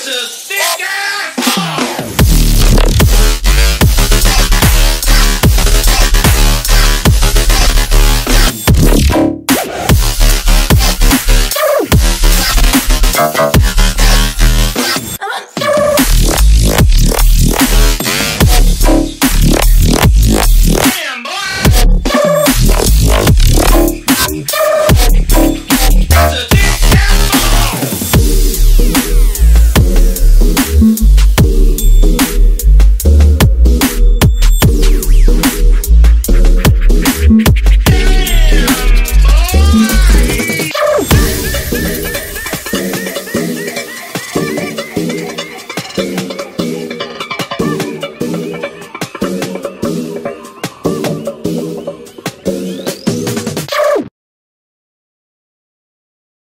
This is